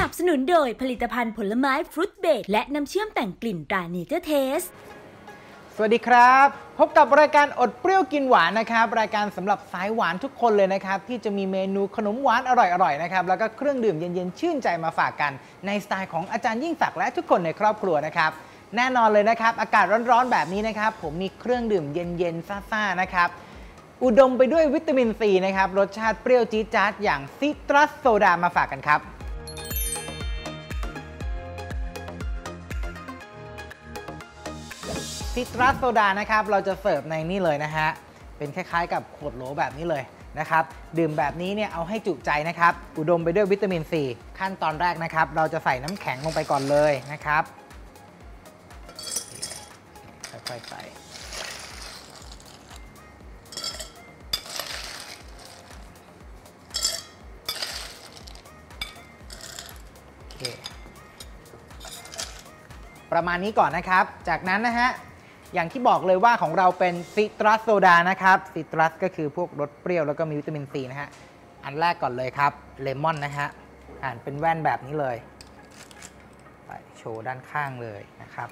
สนับสนุนโดยผลิตภัณฑ์ผลไม้ fruit spread และน้ำเชื่อมแต่งกลิ่นตรา Nature Taste สวัสดีครับ พบกับรายการอดเปรี้ยวกินหวานนะครับ รายการสำหรับสายหวานทุกคนเลยนะครับ ที่จะมีเมนูขนมหวานอร่อยๆนะครับ แล้วก็เครื่องดื่มเย็นๆ ชื่นใจมาฝากกัน ในสไตล์ของอาจารย์ยิ่งศักดิ์และทุกคนในครอบครัวนะครับ แน่นอนเลยนะครับ อากาศร้อนๆแบบนี้นะครับ ผมมีเครื่องดื่มเย็นๆซ่าๆนะครับอุดมไปด้วยวิตามินซีนะครับรสชาติเปรี้ยวจี๊ดจ๊าดอย่าง citrus soda มาฝากกันครับ ซิตรัสโซดานะครับ เราจะเสิร์ฟในนี่เลยนะฮะ เป็นคล้ายๆ กับขวดโหลแบบนี้เลยนะครับ ดื่มแบบนี้เนี่ยเอาให้จุใจนะครับ อุดมไปด้วยวิตามินซีขั้นตอนแรกนะครับ เราจะใส่น้ำแข็งลงไปก่อนเลยนะครับค่อยๆใส่ประมาณนี้ก่อนนะครับ จากนั้นนะฮะ อย่างที่บอกเลยว่าของเราเป็นซิตรัสโซดานะครับซิตรัสก็คือพวกรสเปรี้ยวแล้วก็มีวิตามินซีนะฮะ อันแรกก่อนเลยครับเลมอนนะฮะอ่านเป็นแว่นแบบนี้เลยไปโชว์ด้านข้างเลยนะครับ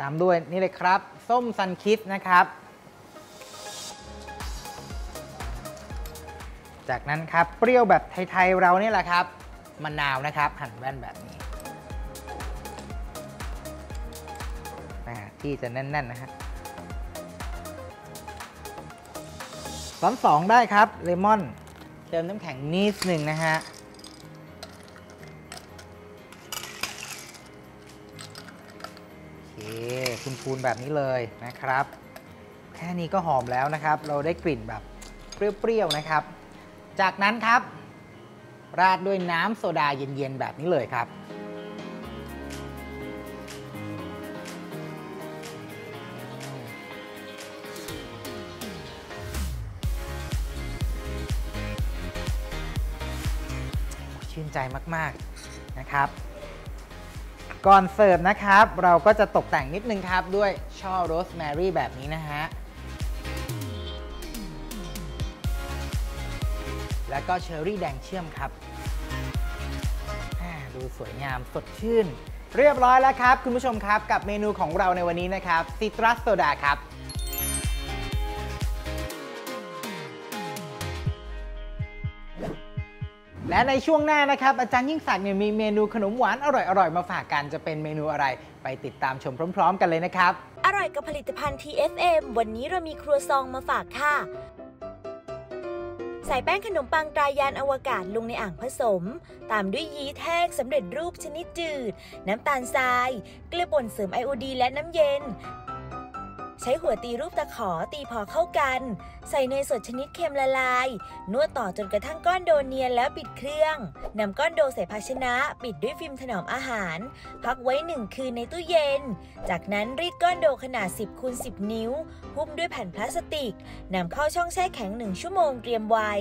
ตามด้วยนี่เลยครับ ส้มซันคิสนะครับ จากนั้นครับเปรี้ยวแบบไทยๆเราเนี่ยแหละครับมะนาวนะครับหั่นแว่นแบบนี้ ที่จะแน่นๆนะฮะซ้อนสองได้ครับเลมอนเติมน้ำแข็งนิดหนึ่งนะฮะโอเคพูนๆแบบนี้เลยนะครับ แค่นี้ก็หอมแล้วนะครับ เราได้กลิ่นแบบเปรี้ยวๆนะครับ จากนั้นครับ ราดด้วยน้ำโซดาเย็นๆแบบนี้เลยครับ ชื่นใจมากๆนะครับ ก่อนเสิร์ฟนะครับ เราก็จะตกแต่งนิดนึงครับด้วยช่อโรสแมรี่แบบนี้นะฮะแล้วก็เชอร์รี่แดงเชื่อมครับ ดูสวยงามสดชื่น เรียบร้อยแล้วครับ คุณผู้ชมครับกับเมนูของเราในวันนี้นะครับซิตรัสโซดาครับ และในช่วงหน้านะครับ อาจารย์ยิ่งศักดิ์เนี่ยมีเมนูขนมหวานอร่อยๆ มาฝากกันจะเป็นเมนูอะไร ไปติดตามชมพร้อม ๆ กันเลยนะครับ อร่อยกับผลิตภัณฑ์ TFM วันนี้เรามีครัวซองมาฝากค่ะ ใส่แป้งขนมปังตรายานอวกาศลงในอ่างผสม ตามด้วยยีสต์แห้งสำเร็จรูปชนิดจืด น้ำตาลทราย เกลือป่นเสริมไอโอดี และน้ำเย็น ใช้หัวตีรูปตะขอตีพอเข้ากัน ใส่เนยสดชนิดเค็มละลาย นวดต่อจนกระทั่งก้อนโดเนียนแล้วปิดเครื่องนำก้อนโดใส่ภาชนะ ปิดด้วยฟิล์มถนอมอาหาร พักไว้1คืนในตู้เย็น จากนั้นรีดก้อนโดขนาด 10คูณ10 นิ้วหุ้มด้วยแผ่นพลาสติกนำเข้าช่องแช่แข็ง1ชั่วโมงเตรียมไว้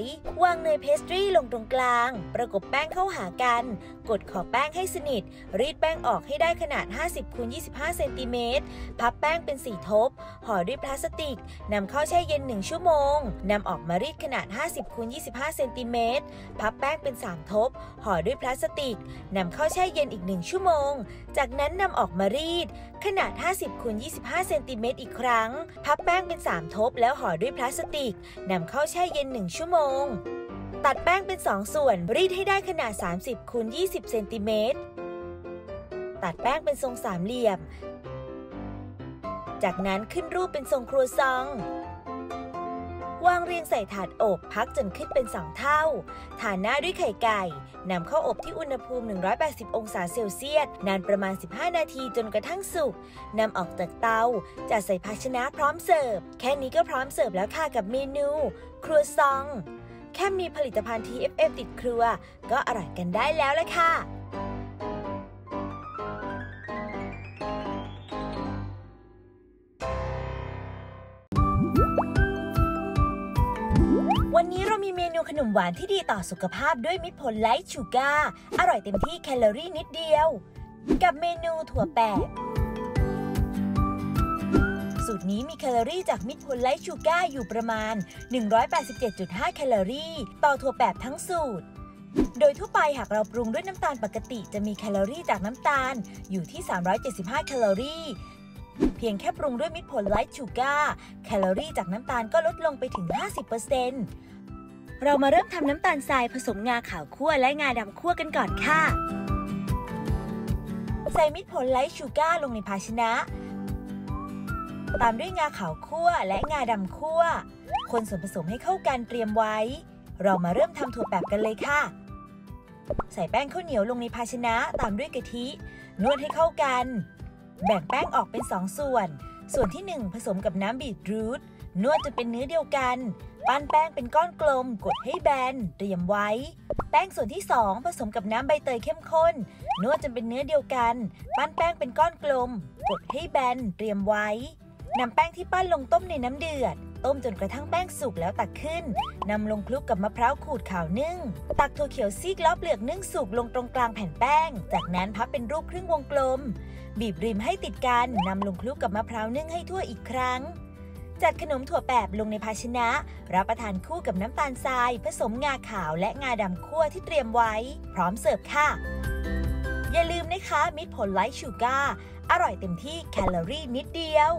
วางเนยเพสตรีลงตรงกลาง ประกบแป้งเข้าหากัน กดขอบแป้งให้สนิท รีดแป้งออกให้ได้ขนาด 50คูณ25เซนติเมตรพับแป้งเป็น4ทบห่อด้วยพลาสติกนำเข้าแช่เย็น 1 ชั่วโมงนำออกมารีดขนาด 50คูณ25 เซนติเมตร พับแป้งเป็น 3 ทบ ห่อด้วยพลาสติกนำเข้าแช่เย็นอีก 1 ชั่วโมง จากนั้นนำออกมารีด ขนาด 50คูณ25 เซนติเมตรอีกครั้ง พับแป้งเป็น 3 ทบ แล้วห่อด้วยพลาสติกนำเข้าแช่เย็น 1 ชั่วโมง ตัดแป้งเป็น 2 ส่วน รีดให้ได้ขนาด 30คูณ20 เซนติเมตรตัดแป้งเป็นทรงสามเหลี่ยม จากนั้นขึ้นรูปเป็นทรงครัวซอง วางเรียงใส่ถาดอบพักจนขึ้นเป็นสองเท่าทานหน้าด้วยไข่ไก่ นำเข้าอบที่อุณหภูมิ 180 องศาเซลเซียส นานประมาณ 15 นาทีจนกระทั่งสุก นำออกจากเตา จัดใส่ภาชนะพร้อมเสิร์ฟ แค่นี้ก็พร้อมเสิร์ฟแล้วค่ะกับเมนู ครัวซอง แค่มีผลิตภัณฑ์ TFM ติดครัว ก็อร่อยกันได้แล้วละค่ะ วันนี้เรามีเมนูขนมหวานที่ดีต่อสุขภาพด้วยมิตรผล Light Sugar อร่อยเต็มที่แคลอรี่นิดเดียว กับเมนูถั่วแปบสูตรนี้มีแคลอรี่จากมิตรผล Light Sugar อยู่ประมาณ 187.5 แคลอรี่ ต่อถั่วแปบทั้งสูตร โดยทั่วไปหากเราปรุงด้วยน้ำตาลปกติ จะมีแคลอรี่จากน้ำตาลอยู่ที่ 375 แคลอรี่ เพียงแค่ปรุงด้วยมิตรผล Light Sugarแคลอรี่จากน้ำตาลก็ลดลงไปถึง 50%เรามาเริ่มทำน้ำตาลทรายผสมงาขาวคั่วและงาดำคั่วกันก่อนค่ะ ใส่มิตรผลไลท์ชูการ์ลงในภาชนะ ตามด้วยงาขาวคั่วและงาดำคั่ว คนส่วนผสมให้เข้ากันเตรียมไว้ เรามาเริ่มทำถั่วแปบกันเลยค่ะ ใส่แป้งข้าวเหนียวลงในภาชนะตามด้วยกะทิ นวดให้เข้ากัน แบ่งแป้งออกเป็น 2 ส่วน ส่วนที่ 1 ผสมกับน้ำบีทรูทนวดจนเป็นเนื้อเดียวกัน ปั้นแป้งเป็นก้อนกลม กดให้แบน เตรียมไว้ แป้งส่วนที่ 2 ผสมกับน้ำใบเตยเข้มข้น นวดจนเป็นเนื้อเดียวกัน ปั้นแป้งเป็นก้อนกลม กดให้แบน เตรียมไว้นำแป้งที่ปั้นลงต้มในน้ำเดือด ต้มจนกระทั่งแป้งสุกแล้วตักขึ้นนำลงคลุกกับมะพร้าวขูดขาวนึ่ง ตักถั่วเขียวซีกล้อเปลือกนึ่งสุกลงตรงกลางแผ่นแป้ง จากนั้นพับเป็นรูปครึ่งวงกลม บีบริมให้ติดกันนำลงคลุกกับมะพร้าวนึ่งให้ทั่วอีกครั้ง จัดขนมถั่วแปบลงในภาชนะ รับประทานคู่กับน้ำตาลทราย ผสมงาขาวและงาดำคั่วที่เตรียมไว้ พร้อมเสิร์ฟค่ะอย่าลืมนะคะ มิตรผลไลท์ชูการ์อร่อยเต็มที่แคลอรี่นิดเดียว